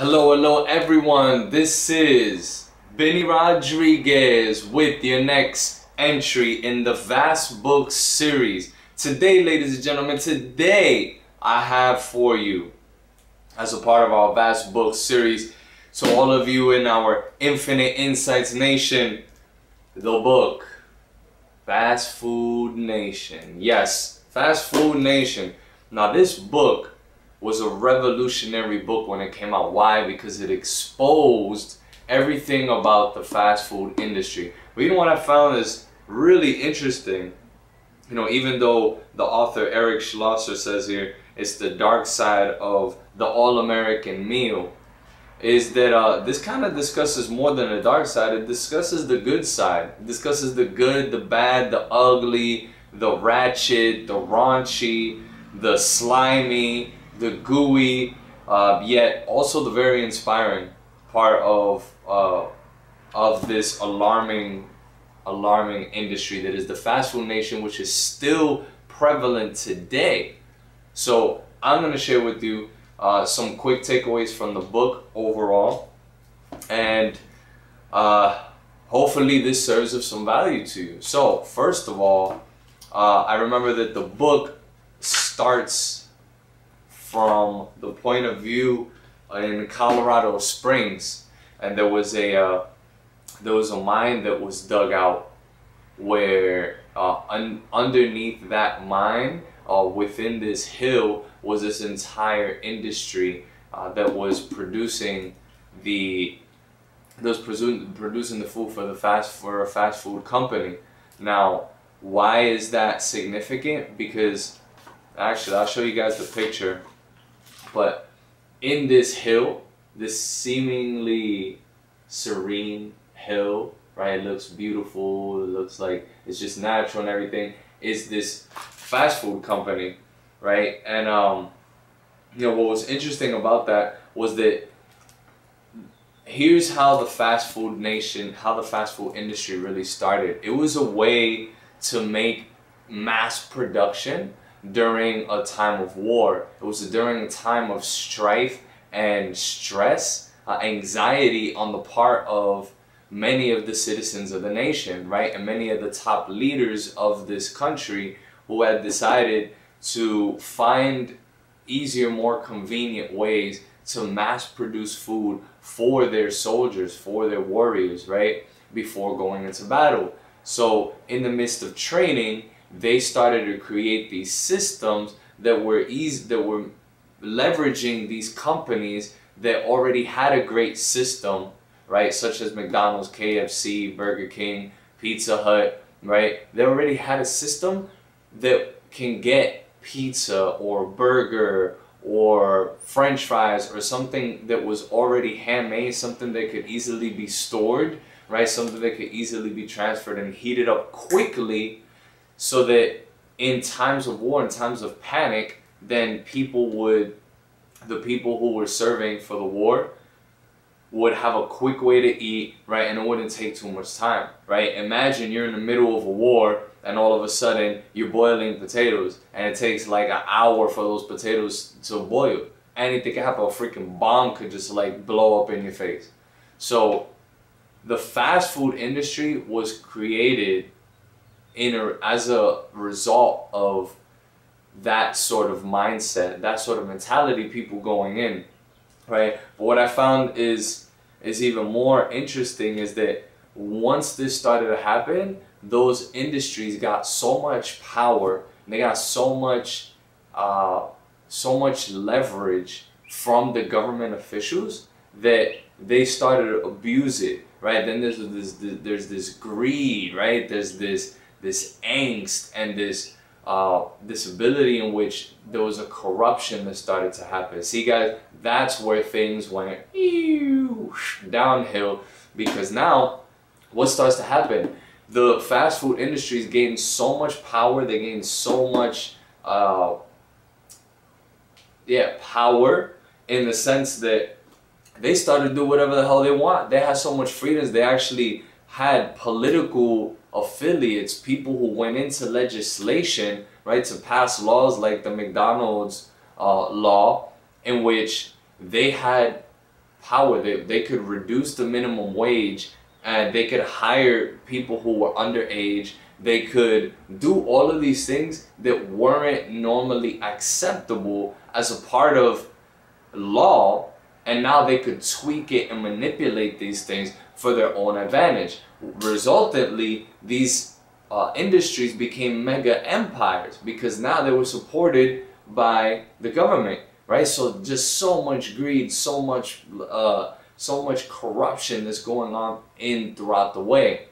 Hello, hello everyone. This is Vinnie Rodriguez with your next entry in the Vast Books series. Today, ladies and gentlemen, today I have for you, as a part of our Vast Books series, so all of you in our Infinite Insights Nation, the book, Fast Food Nation. Yes, Fast Food Nation. Now this book was a revolutionary book when it came out. Why? Because it exposed everything about the fast food industry. But you know what I found is really interesting? You know, even though the author Eric Schlosser says here it's the dark side of the all-American meal, is that uh, this kind of discusses more than the dark side. It discusses the good side. It discusses the good, the bad, the ugly, the ratchet, the raunchy, the slimy, the gooey, uh, yet also the very inspiring part of uh, of this alarming alarming industry that is the fast food nation, which is still prevalent today. So I'm gonna share with you uh, some quick takeaways from the book overall, and uh, hopefully this serves of some value to you. So first of all, uh, I remember that the book starts from the point of view in Colorado Springs, and there was a uh, there was a mine that was dug out where uh, un underneath that mine, uh, within this hill, was this entire industry uh, that was producing the that was producing the food for the fast for a fast food company. Now, why is that significant? Because actually, I'll show you guys the picture. But in this hill, this seemingly serene hill, right? It looks beautiful. It looks like it's just natural and everything. Is this fast food company, right? And um, you know what was interesting about that was that here's how the fast food nation, how the fast food industry really started. It was a way to make mass production during a time of war. It was during a time of strife and stress, uh, anxiety on the part of many of the citizens of the nation, right? And many of the top leaders of this country who had decided to find easier, more convenient ways to mass produce food for their soldiers, for their warriors, right? Before going into battle. So in the midst of training, they started to create these systems that were easy, that were leveraging these companies that already had a great system, right? Such as McDonald's, KFC, Burger King, Pizza Hut, right? They already had a system that can get pizza or burger or french fries or something that was already handmade, something that could easily be stored, right? Something that could easily be transferred and heated up quickly so that in times of war, in times of panic, then people would, the people who were serving for the war, would have a quick way to eat, right? And it wouldn't take too much time, right? Imagine you're in the middle of a war and all of a sudden you're boiling potatoes and it takes like an hour for those potatoes to boil. Anything can happen. A freaking bomb could just like blow up in your face. So the fast food industry was created in a, as a result of that sort of mindset, that sort of mentality, people going in, right? But what I found is is even more interesting is that once this started to happen, those industries got so much power, they got so much, uh, so much leverage from the government officials that they started to abuse it, right? Then there's this, there's this greed, right? There's this this angst and this uh, this ability in which there was a corruption that started to happen. See, guys, that's where things went downhill because now what starts to happen? The fast food industries gained so much power, they gained so much, uh, yeah, power in the sense that they started to do whatever the hell they want. They had so much freedoms, they actually had political affiliates, people who went into legislation, right, to pass laws like the McDonald's uh, law, in which they had power. They, they could reduce the minimum wage and they could hire people who were underage. They could do all of these things that weren't normally acceptable as a part of law. And now they could tweak it and manipulate these things for their own advantage. Resultantly, these uh, industries became mega empires because now they were supported by the government, right? So just so much greed, so much, uh, so much corruption that's going on in throughout the way.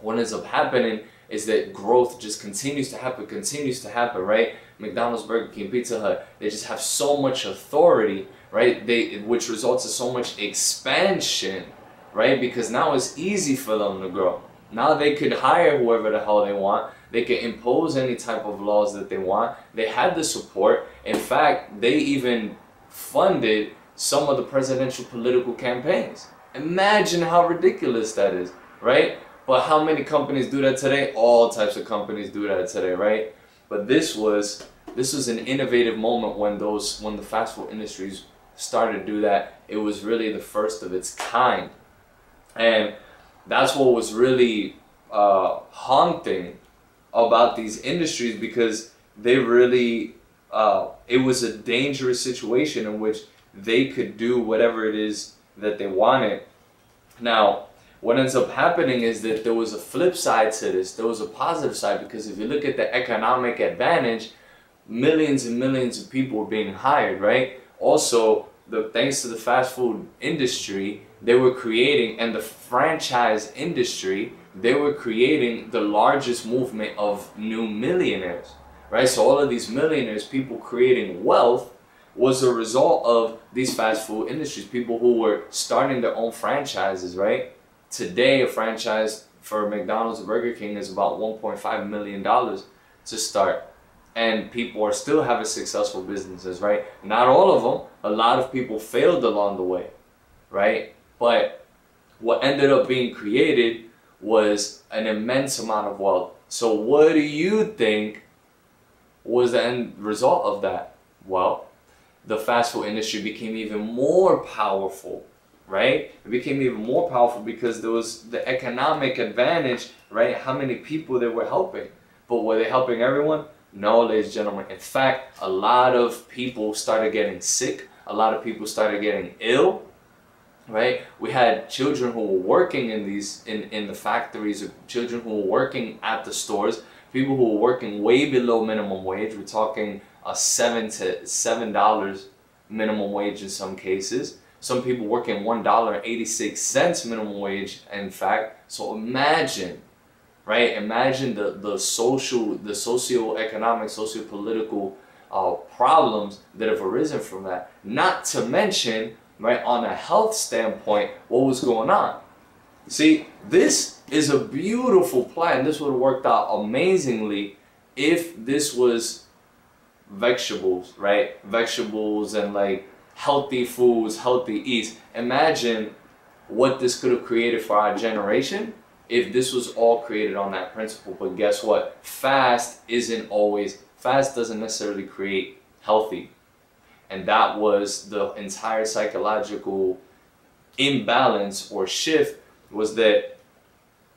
What ends up happening is that growth just continues to happen, continues to happen, right? McDonald's, Burger King, Pizza Hut, they just have so much authority, right? They which results in so much expansion, right? Because now it's easy for them to grow. Now they could hire whoever the hell they want. They could impose any type of laws that they want. They had the support. In fact, they even funded some of the presidential political campaigns. Imagine how ridiculous that is, right? But how many companies do that today? All types of companies do that today, right? But this was this was an innovative moment when those when the fast food industries started to do that. It was really the first of its kind. And that's what was really uh, haunting about these industries because they really uh, it was a dangerous situation in which they could do whatever it is that they wanted. Now, what ends up happening is that there was a flip side to this. There was a positive side because if you look at the economic advantage, millions and millions of people were being hired, right? Also, the thanks to the fast food industry, they were creating and the franchise industry, they were creating the largest movement of new millionaires, right? So all of these millionaires, people creating wealth was a result of these fast food industries, people who were starting their own franchises, right? Today, a franchise for McDonald's Burger King is about $1.5 million to start and people are still having successful businesses, right? Not all of them. A lot of people failed along the way, right? But what ended up being created was an immense amount of wealth. So what do you think was the end result of that? Well, the fast food industry became even more powerful, right? It became even more powerful because there was the economic advantage, right? How many people they were helping. But were they helping everyone? No, ladies and gentlemen. In fact, a lot of people started getting sick. A lot of people started getting ill. Right? We had children who were working in these in, in the factories, children who were working at the stores, people who were working way below minimum wage. We're talking a seven to seven dollars minimum wage in some cases. Some people working one dollar eighty six cents minimum wage. In fact, so imagine right? Imagine the, the social, the socio-economic, socio-political uh, problems that have arisen from that. Not to mention, right, on a health standpoint, what was going on. See, this is a beautiful plan. This would have worked out amazingly if this was vegetables, right? Vegetables and like healthy foods, healthy eats. Imagine what this could have created for our generation if this was all created on that principle. But guess what? Fast isn't always, fast doesn't necessarily create healthy. And that was the entire psychological imbalance or shift was that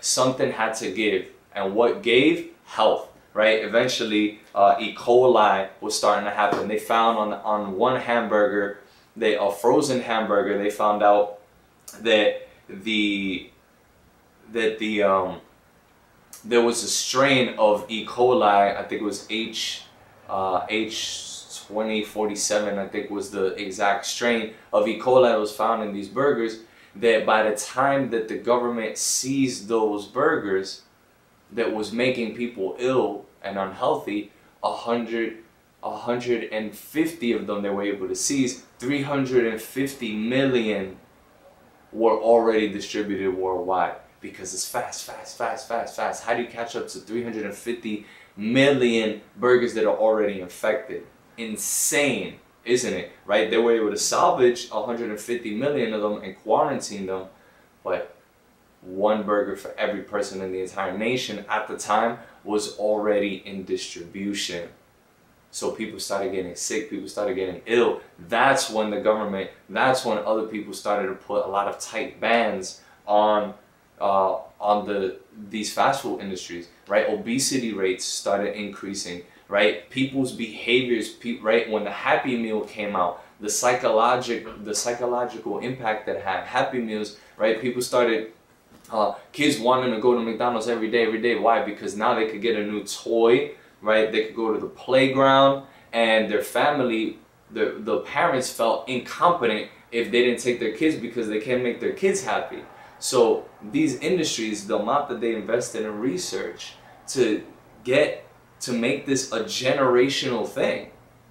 something had to give. And what gave? Health, right? Eventually, uh, E. coli was starting to happen. They found on, on one hamburger, they, a frozen hamburger, they found out that the that the um, there was a strain of E. coli. I think it was H uh, H. 2047 I think was the exact strain of E. coli that was found in these burgers that by the time that the government seized those burgers that was making people ill and unhealthy, hundred, hundred and fifty of them they were able to seize. 350 million were already distributed worldwide because it's fast, fast, fast, fast, fast. How do you catch up to 350 million burgers that are already infected? Insane, isn't it? Right? They were able to salvage 150 million of them and quarantine them, but one burger for every person in the entire nation at the time was already in distribution. So people started getting sick, people started getting ill. That's when the government, that's when other people started to put a lot of tight bans on uh, on the these fast food industries, right? Obesity rates started increasing, right? People's behaviors, pe- right? When the Happy Meal came out, the psychological the psychological impact that had Happy Meals, right? People started uh, kids wanting to go to McDonald's every day, every day. Why? Because now they could get a new toy, right? They could go to the playground, and their family, the the parents felt incompetent if they didn't take their kids because they can't make their kids happy. So these industries, the amount that they invested in research to get to make this a generational thing,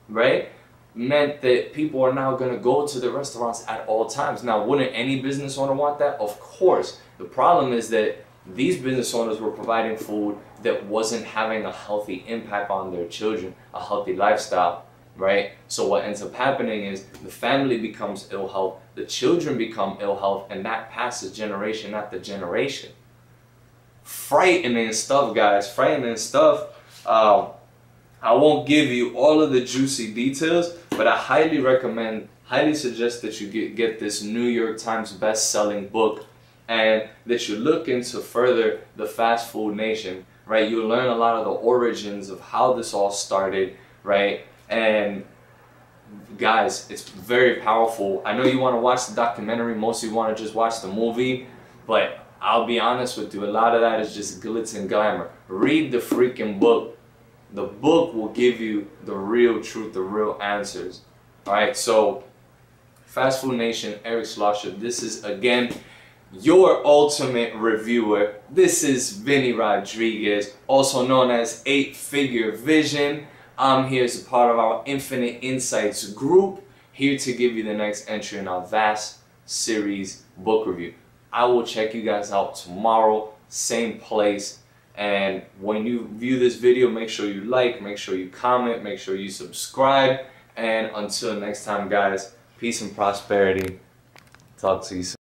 right? Meant that people are now gonna go to the restaurants at all times. Now, wouldn't any business owner want that? Of course. The problem is that these business owners were providing food that wasn't having a healthy impact on their children, a healthy lifestyle, right? So what ends up happening is the family becomes ill health, the children become ill health, and that passes generation after generation. Frightening stuff, guys. Frightening stuff. Um, I won't give you all of the juicy details, but I highly recommend, highly suggest that you get, get this New York Times best-selling book and that you look into further the fast food nation, right? You'll learn a lot of the origins of how this all started, right? And guys, it's very powerful. I know you want to watch the documentary, most of you want to just watch the movie, but I'll be honest with you, a lot of that is just glitz and glamour. Read the freaking book. The book will give you the real truth, the real answers. Alright, so Fast Food Nation, Eric Schlosser, this is again your ultimate reviewer. This is Vinnie Rodriguez, also known as 8 Figure Vision. I'm here as a part of our Infinite Insights group, here to give you the next entry in our vast series book review. I will check you guys out tomorrow, same place. And when you view this video, make sure you like, make sure you comment, make sure you subscribe. And until next time, guys, peace and prosperity. Talk to you soon.